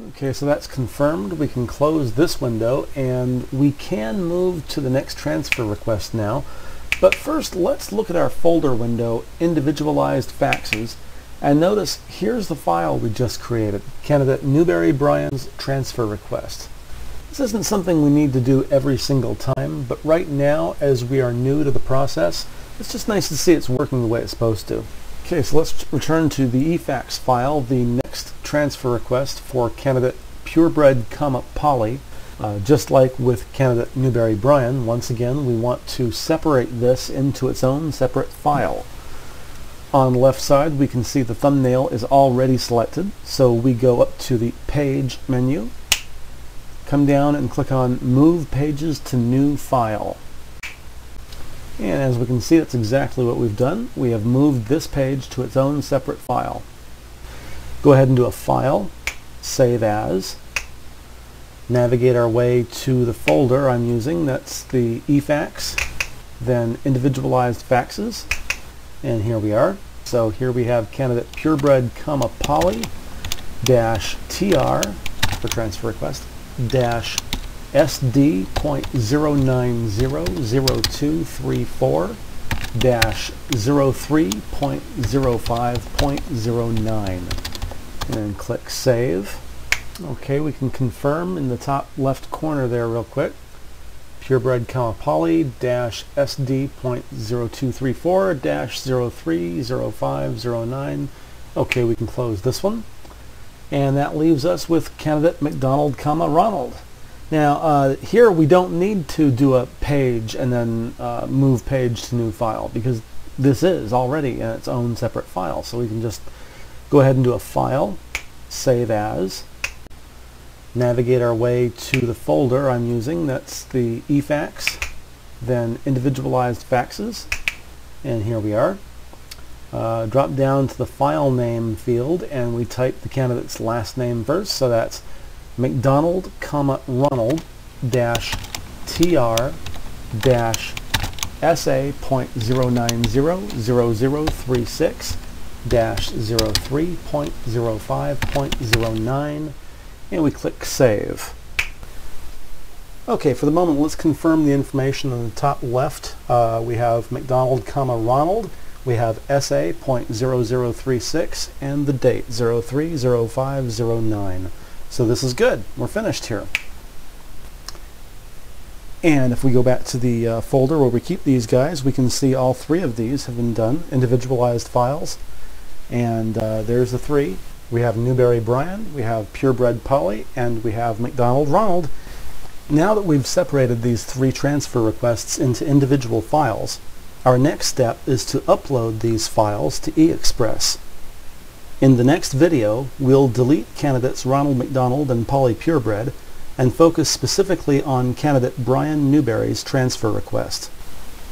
Okay, so that's confirmed. We can close this window and we can move to the next transfer request now. But first, let's look at our folder window, Individualized Faxes, and notice here's the file we just created, candidate Newberry Brian's transfer request. This isn't something we need to do every single time, but right now, as we are new to the process, it's just nice to see it's working the way it's supposed to. Okay, so let's return to the eFax file, the transfer request for candidate purebred, comma, Polly. Uh, just like with candidate Newberry Brian, once again, we want to separate this into its own separate file. On the left side, we can see the thumbnail is already selected, so we go up to the Page menu, come down and click on Move Pages to New File. And as we can see, that's exactly what we've done. We have moved this page to its own separate file. Go ahead and do a File, Save As, navigate our way to the folder I'm using. That's the eFax, then Individualized Faxes, and here we are. So here we have candidate purebred, comma, Polly, dash tr for transfer request, dash SD.0900234 dash 03.05.09 and click Save. Okay, we can confirm in the top left corner there real quick. Purebred Polly dash SD.0234 dash 030509. Okay, we can close this one. And that leaves us with candidate McDonald comma Ronald. Now uh, here we don't need to do a page and then uh, move page to new file because this is already in its own separate file. So we can just go ahead and do a file, save as, navigate our way to the folder I'm using. That's the eFax, then individualized faxes, and here we are. Uh, drop down to the file name field and we type the candidate's last name first. So that's McDonald, comma, Ronald, dash, tr, dash, SA.0900036, dash, 03.05.09, and we click Save. Okay, for the moment, let's confirm the information on the top left. Uh, we have McDonald, comma, Ronald. We have SA.0036 and the date, 030509. So this is good. We're finished here. And if we go back to the uh, folder where we keep these guys, we can see all three of these have been done, individualized files. And uh, there's the three. We have Newberry Brian, we have Purebred Polly, and we have McDonald Ronald. Now that we've separated these three transfer requests into individual files, our next step is to upload these files to eExpress. In the next video, we'll delete candidates Ronald McDonald and Polly Purebred and focus specifically on candidate Brian Newberry's transfer request.